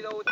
Lưu